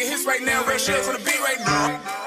making hits right now. Red shirts on the beat right now.